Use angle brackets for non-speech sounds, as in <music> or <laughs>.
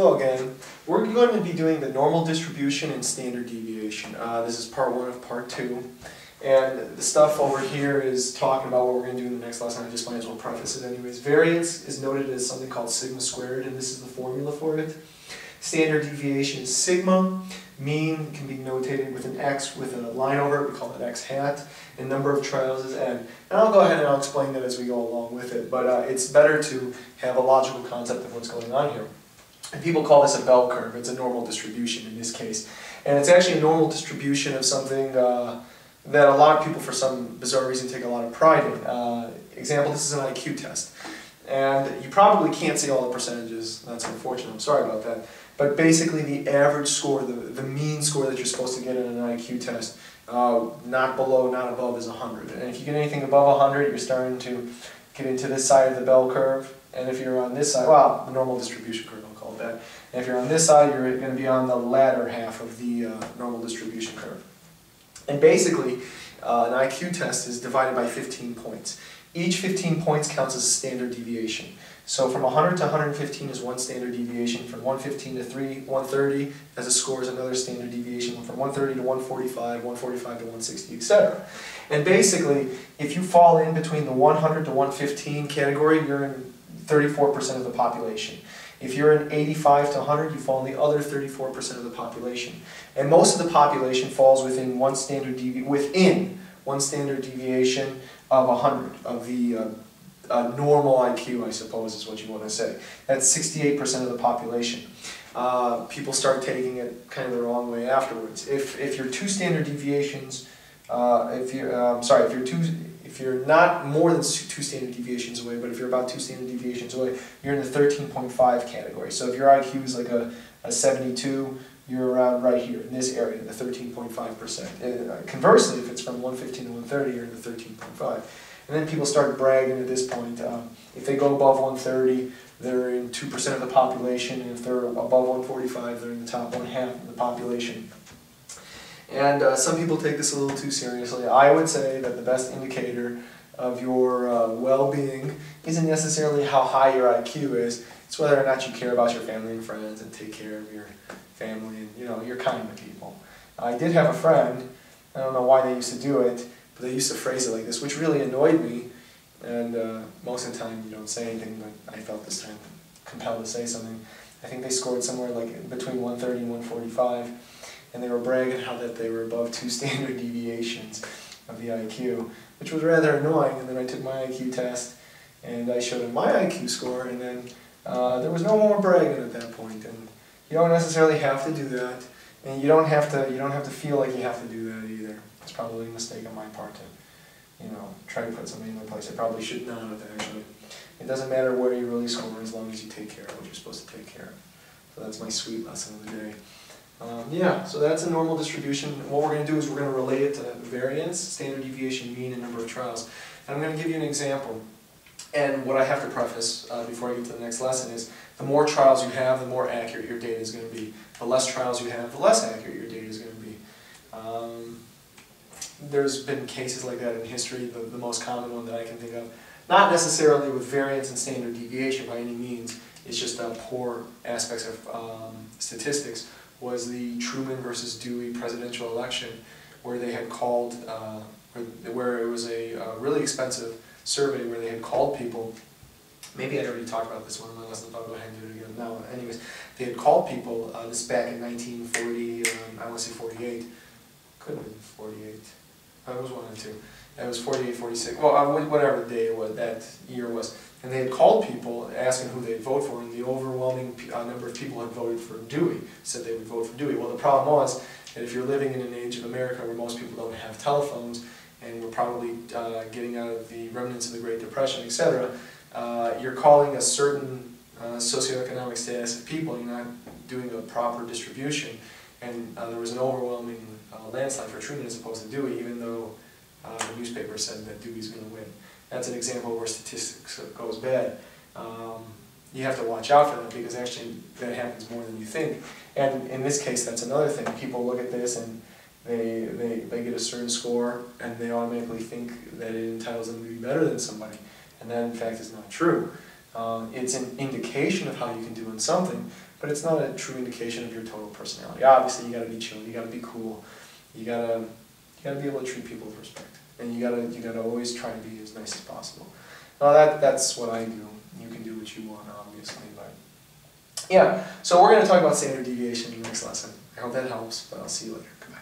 Hello again. We're going to be doing the normal distribution and standard deviation. Uh, this is part one of part two. And the stuff over here is talking about what we're going to do in the next lesson. I just might as well preface it anyways. Variance is noted as something called sigma squared, and this is the formula for it. Standard deviation is sigma. Mean can be notated with an x with a line over it, we call it x hat, and number of trials is n. And I'll go ahead and I'll explain that as we go along with it, but uh, it's better to have a logical concept of what's going on here. And people call this a bell curve, it's a normal distribution in this case. And it's actually a normal distribution of something uh, that a lot of people, for some bizarre reason, take a lot of pride in. Uh, example, this is an IQ test. And you probably can't see all the percentages, that's unfortunate, I'm sorry about that. But basically the average score, the, the mean score that you're supposed to get in an IQ test, uh, not below, not above is 100. And if you get anything above 100, you're starting to get into this side of the bell curve. And if you're on this side, well, the normal distribution curve, I'll call it that. And if you're on this side, you're going to be on the latter half of the uh, normal distribution curve. And basically, uh, an IQ test is divided by 15 points. Each 15 points counts as a standard deviation. So from 100 to 115 is one standard deviation. From 115 to 3, 130 as a score is another standard deviation. From 130 to 145, 145 to 160, etc. And basically, if you fall in between the 100 to 115 category, you're in 34% of the population. If you're in 85 to 100, you fall in the other 34% of the population. And most of the population falls within one standard within one standard deviation of 100 of the uh, uh, normal IQ, I suppose is what you want to say. That's 68% of the population. Uh, people start taking it kind of the wrong way afterwards. If, if you're two standard deviations, uh, if you're, um, sorry, if you're two, if you're not more than two standard deviations away, but if you're about two standard deviations away, you're in the 13.5 category. So if your IQ is like a, a 72, you're around right here in this area, the 13.5%. Uh, conversely, if it's from 115 to 130, you're in the 13.5. And then people start bragging at this point. Uh, if they go above 130, they're in 2% of the population, and if they're above 145, they're in the top one half of the population. And uh, some people take this a little too seriously. I would say that the best indicator of your uh, well-being isn't necessarily how high your IQ is, it's whether or not you care about your family and friends and take care of your family and you know, you're kind to people. I did have a friend, I don't know why they used to do it, but they used to phrase it like this, which really annoyed me. And uh, most of the time you don't say anything, but I felt this time compelled to say something. I think they scored somewhere like between 130 and 145, and they were bragging how that they were above two <laughs> standard deviations of the IQ, which was rather annoying. And then I took my IQ test, and I showed them my IQ score, and then uh, there was no more bragging at that point. And you don't necessarily have to do that, and you don't have to you don't have to feel like you have to do that either. It's probably a mistake on my part to, you know, try to put something in the place I probably should not have actually. It doesn't matter where you really score as long as you take care of what you're supposed to take care of. So that's my sweet lesson of the day. Um, yeah, so that's a normal distribution. What we're going to do is we're going to relate it to variance, standard deviation, mean, and number of trials. And I'm going to give you an example. And what I have to preface uh, before I get to the next lesson is the more trials you have, the more accurate your data is going to be. The less trials you have, the less accurate your data is going to be. Um, there's been cases like that in history, the, the most common one that I can think of. Not necessarily with variance and standard deviation by any means, it's just uh, poor aspects of um, statistics, was the Truman versus Dewey presidential election, where they had called, uh, where, it was a uh, really expensive survey where they had called people, maybe I'd already talked about this one lesson, I'll go ahead and do it again. Now. Anyways, they had called people, uh, this back in 1940, um, I want to say 48, could have been 48, it was one and two. It was 48, 46, well, uh, whatever the day was, that year was. And they had called people asking who they'd vote for, and the overwhelming uh, number of people had voted for Dewey, said they would vote for Dewey. Well, the problem was that if you're living in an age of America where most people don't have telephones, and we're probably uh, getting out of the remnants of the Great Depression, etc., uh, you're calling a certain uh, socioeconomic status of people, you're not doing a proper distribution, and uh, there was an overwhelming uh, landslide for Truman as opposed to Dewey, even though uh, the newspaper said that Dewey's going to win. That's an example where statistics goes bad. Um, you have to watch out for that because actually that happens more than you think. And in this case, that's another thing. People look at this and they, they, they get a certain score and they automatically think that it entitles them to be better than somebody. And that in fact is not true. Um, it's an indication of how you can do in something, but it's not a true indication of your total personality. Obviously, you gotta be chill, you gotta be cool, you gotta, you gotta be able to treat people with respect, and you gotta, you gotta always try to be as nice as possible. Now that, that's what I do, you can do what you want, obviously, but, yeah, so we're gonna talk about standard deviation in the next lesson. I hope that helps, but I'll see you later, goodbye.